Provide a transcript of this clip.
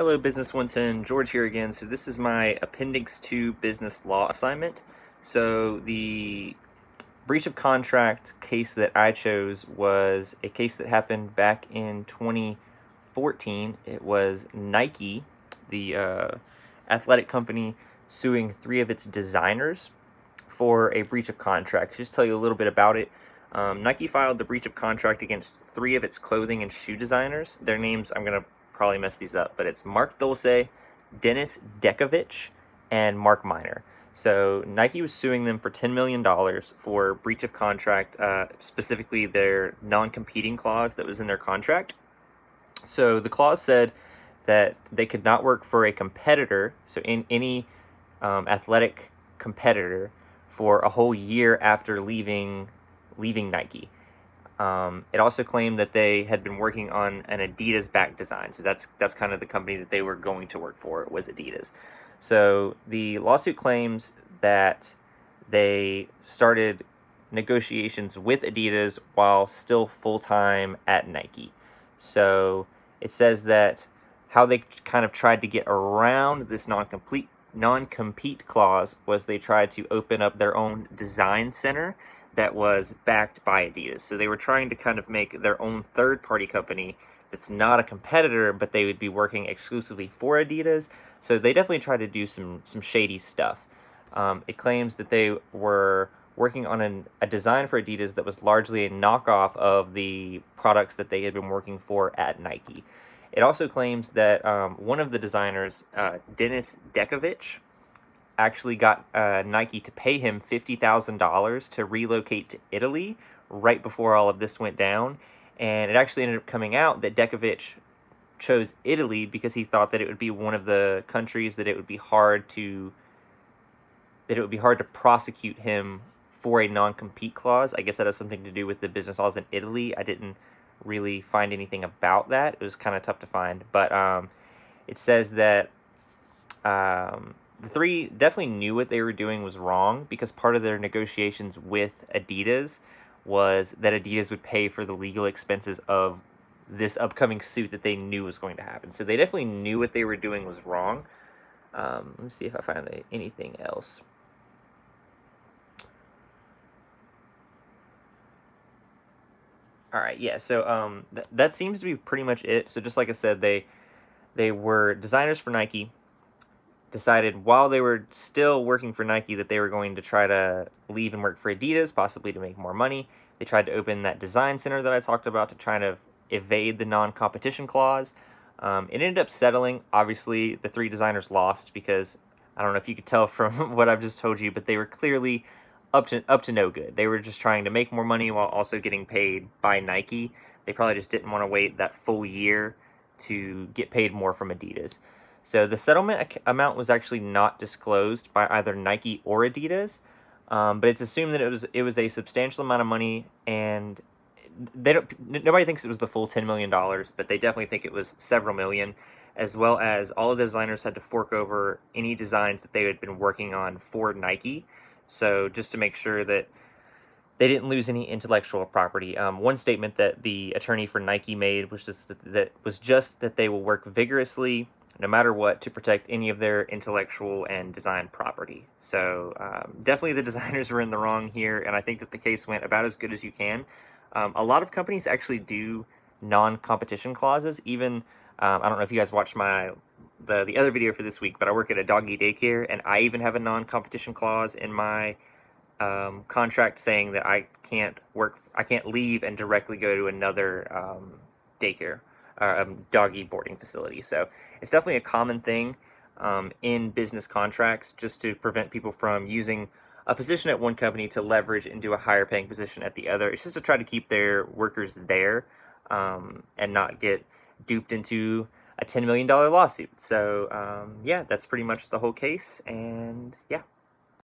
Hello Business 110, George here again. So this is my Appendix 2 Business Law assignment. So the breach of contract case that I chose was a case that happened back in 2014. It was Nike, the uh, athletic company, suing three of its designers for a breach of contract. Just tell you a little bit about it. Um, Nike filed the breach of contract against three of its clothing and shoe designers. Their names, I'm going to probably mess these up, but it's Mark Dulce, Denis Dekovic, and Mark Miner. So Nike was suing them for $10 million for breach of contract, uh, specifically their non-competing clause that was in their contract. So the clause said that they could not work for a competitor, so in any um, athletic competitor, for a whole year after leaving leaving Nike. Um, it also claimed that they had been working on an Adidas back design. So that's that's kind of the company that they were going to work for was Adidas. So the lawsuit claims that they started negotiations with Adidas while still full time at Nike. So it says that how they kind of tried to get around this non-complete non-compete clause was they tried to open up their own design center that was backed by Adidas. So they were trying to kind of make their own third party company that's not a competitor, but they would be working exclusively for Adidas. So they definitely tried to do some some shady stuff. Um, it claims that they were working on an, a design for Adidas that was largely a knockoff of the products that they had been working for at Nike. It also claims that um, one of the designers, uh, Denis Dekovic, actually got uh, Nike to pay him $50,000 to relocate to Italy right before all of this went down. And it actually ended up coming out that Dekovic chose Italy because he thought that it would be one of the countries that it would be hard to that it would be hard to prosecute him for a non-compete clause. I guess that has something to do with the business laws in Italy. I didn't really find anything about that. It was kind of tough to find, but um, it says that um, the three definitely knew what they were doing was wrong because part of their negotiations with Adidas was that Adidas would pay for the legal expenses of this upcoming suit that they knew was going to happen. So they definitely knew what they were doing was wrong. Um, let me see if I find anything else. All right, yeah. So um, th- that seems to be pretty much it. So just like I said, they they were designers for Nike decided while they were still working for Nike that they were going to try to leave and work for Adidas, possibly to make more money. They tried to open that design center that I talked about to try to evade the non-competition clause. Um, it ended up settling. Obviously, the three designers lost because I don't know if you could tell from what I've just told you, but they were clearly up to up to no good. They were just trying to make more money while also getting paid by Nike. They probably just didn't want to wait that full year to get paid more from Adidas. So the settlement amount was actually not disclosed by either Nike or Adidas, um, but it's assumed that it was it was a substantial amount of money, and they don't. Nobody thinks it was the full ten million dollars, but they definitely think it was several million, as well as all of the designers had to fork over any designs that they had been working on for Nike. So just to make sure that they didn't lose any intellectual property. Um, one statement that the attorney for Nike made was just that, that was just that they will work vigorously no matter what, to protect any of their intellectual and design property. So um, definitely the designers were in the wrong here, and I think that the case went about as good as you can. Um, a lot of companies actually do non-competition clauses. Even um, I don't know if you guys watched my the the other video for this week, but I work at a doggy daycare, and I even have a non-competition clause in my um, contract saying that I can't work, I can't leave and directly go to another um, daycare um, doggy boarding facility. So it's definitely a common thing um, in business contracts just to prevent people from using a position at one company to leverage into a higher paying position at the other. It's just to try to keep their workers there um, and not get duped into a $10 million lawsuit. So, um, yeah, that's pretty much the whole case. And yeah.